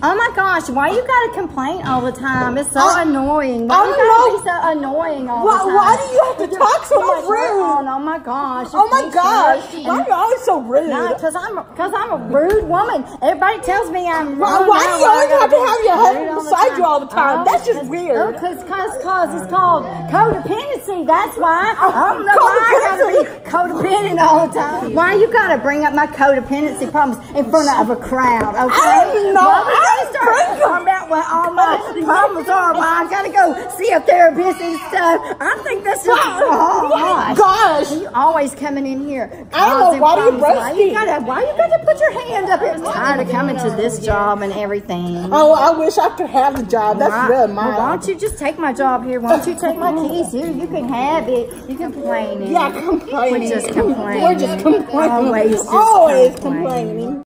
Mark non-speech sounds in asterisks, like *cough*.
Oh my gosh, why you gotta complain all the time? It's so I- annoying. Why I you gotta be so annoying all Why, the time? why do you have to talk so You're rude? on, Oh my gosh. Oh my gosh, why are you always so rude? No, because I'm because I'm a rude woman. Everybody tells me I'm Why- why do you always have to have your rude husband beside you all the time? Oh, That's just weird. Oh, cause, cause, cause it's called codependency. That's why. I don't know *laughs* why I gotta be all the time. Why you gotta bring up my codependency problems in front of a crowd? Okay. I don't know. Why we I gotta start talking about what all my *laughs* problems are? Why I gotta go see a therapist and stuff? I think that's just oh gosh. Gosh. You always coming in here. I don't know, why do you you gotta why you gotta put your hand up here? I'm tired of coming to this job and everything. Oh, I wish I could have the job. That's Why- really well, why don't you just take my job here? Why don't you take my *laughs* keys here? You can have it. You can complain. Yeah, complaining. We're just complaining. We're just complaining. Always just Always complaining. complaining.